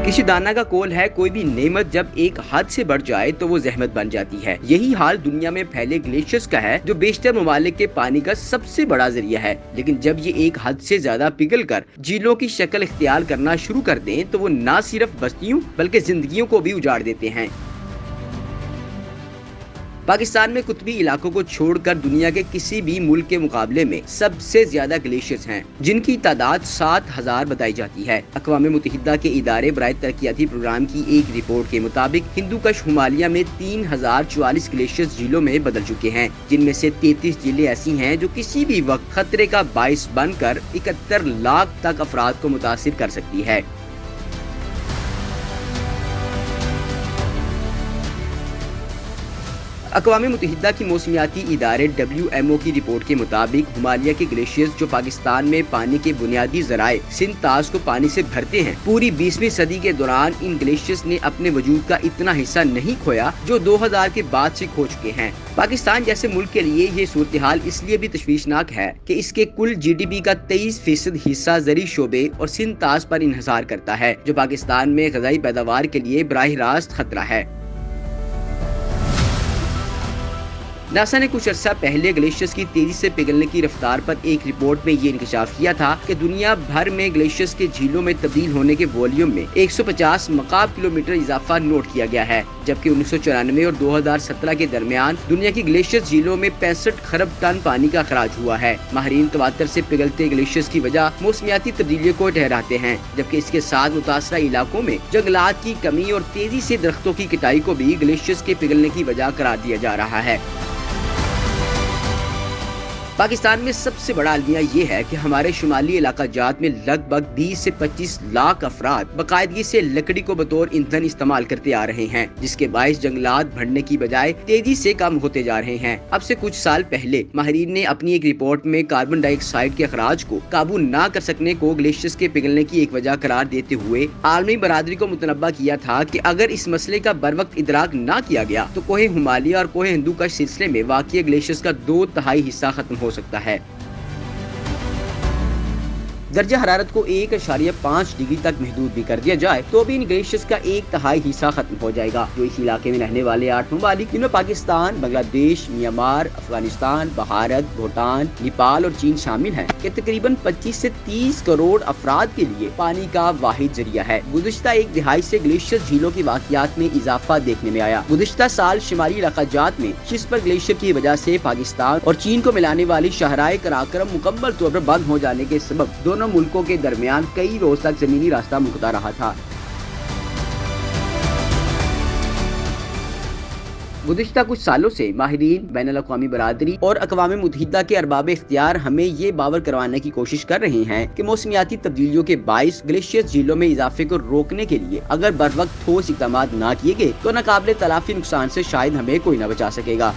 किसी दाना का कोल है, कोई भी नेमत जब एक हद से बढ़ जाए तो वो जहमत बन जाती है। यही हाल दुनिया में फैले ग्लेशियर्स का है, जो बेशतर ममालिक के पानी का सबसे बड़ा ज़रिया है। लेकिन जब ये एक हद से ज़्यादा पिघल कर झीलों की शक्ल इख्तियार करना शुरू कर दें तो वो न सिर्फ़ बस्तियों, बल्कि जिंदगियों को भी उजाड़ देते हैं। पाकिस्तान में कुतबी इलाकों को छोड़कर दुनिया के किसी भी मुल्क के मुकाबले में सबसे ज़्यादा ग्लेशियर्स हैं, जिनकी तादाद सात हज़ार बताई जाती है। अकवा मुतहदा के इदारे बर तरक्याती प्रोग्राम की एक रिपोर्ट के मुताबिक, हिंदू कश हमालिया में तीन हज़ार चौवालीस ग्लेशियर्स झीलों में बदल चुके हैं। जिनमें से तैतीस झीलें ऐसी हैं जो किसी भी वक्त खतरे का बायस बनकर इकहत्तर लाख तक अफराद को मुतासर कर सकती है। अकवा मुतहदा की मौसमियाती इदारे डब्ल्यू एम ओ की रिपोर्ट के मुताबिक हिमालय के ग्लेशियर्स जो पाकिस्तान में पानी के बुनियादी जराये सिंध ताज को पानी से भरते हैं, पूरी बीसवीं सदी के दौरान इन ग्लेशियर्स ने अपने वजूद का इतना हिस्सा नहीं खोया जो 2000 के बाद ऐसी खो चुके हैं। पाकिस्तान जैसे मुल्क के लिए ये सूरत हाल इसलिए भी तशवीशनाक है की इसके कुल जी डी पी का तेईस फ़ीसद हिस्सा जरी शोबे और सिंध ताज आरोप इन्हसार करता है, जो पाकिस्तान में गजाई पैदावार के लिए बरह रास्त खतरा है। नासा ने कुछ अर्सा पहले ग्लेशियर्स की तेज़ी से पिघलने की रफ्तार पर एक रिपोर्ट में ये इंकशाफ किया था कि दुनिया भर में ग्लेशियर्स के झीलों में तब्दील होने के वॉल्यूम में 150 मकाब किलोमीटर इजाफा नोट किया गया है, जबकि उन्नीस सौ चौरानवे और 2017 के दरमियान दुनिया की ग्लेशियर झीलों में पैंसठ खरब टन पानी का खराज हुआ है। माहरीन तवातर ऐसी पिघलते ग्लेशियर्स की वजह मौसमियाती तब्दीलियों को ठहराते हैं, जबकि इसके साथ मुतासरा इलाकों में जंगलात की कमी और तेज़ी ऐसी दरख्तों की कटाई को भी ग्लेशियर्स के पिघलने की वजह करार दिया जा रहा है। पाकिस्तान में सबसे बड़ा अलमिया ये है कि हमारे शुमाली इलाका जात में लगभग 20 से 25 लाख अफराद बाकायदगी से लकड़ी को बतौर ईंधन इस्तेमाल करते आ रहे हैं, जिसके बायस जंगलात भरने की बजाय तेज़ी से कम होते जा रहे हैं। अब से कुछ साल पहले, माहरीन ने अपनी एक रिपोर्ट में कार्बन डाइऑक्साइड के अखराज को काबू न कर सकने को ग्लेशियर्स के पिघलने की एक वजह करार देते हुए आलमी बरदरी को मुतनबा किया था की अगर इस मसले का बर वक्त इदराक न किया गया तो कोहे हिमालय और कोहे हिंदू का सिलसिले में वाकई ग्लेशियर्स का दो तहाई हिस्सा खत्म हो सकता है। दर्जा हरारत को एक अशारिया पाँच डिग्री तक महदूद भी कर दिया जाए तो भी इन ग्लेशियर्स का एक तहाई हिस्सा खत्म हो जाएगा। जो इस इलाके में रहने वाले आठ ममालिक जिनमें पाकिस्तान, बांग्लादेश, म्यांमार, अफ़गानिस्तान, भारत, भूटान, नेपाल और चीन शामिल है। के तकरीबन पच्चीस ऐसी तीस करोड़ अफराद के लिए पानी का वाहिद ज़रिया है। गुजशत एक दिहाई ऐसी ग्लेशियर झीलों की वाकियात में इजाफा देखने में आया। गुजशत साल शुमाली इलाकाजात में पर ग्लेशियर की वजह ऐसी पाकिस्तान और चीन को मिलाने वाली शहराय कराक्रम मुकम्मल तौर पर बंद हो जाने के सबब दोनों दोनों मुल्कों के दरमियान कई रोज तक जमीनी रास्ता मुकता रहा था। गुजशत कुछ सालों से माहरीन, बैन अवी बरदरी और अकवा मुतहदा के अरबाब इख्तियार हमें ये बावर करवाने की कोशिश कर रहे हैं की मौसमियाती तब्दीलियों के बाईस ग्लेशियर झीलों में इजाफे को रोकने के लिए अगर बर वक्त ठोस इकदाम न किए गए तो नाकबले तलाफी नुकसान ऐसी शायद हमें कोई न बचा सकेगा।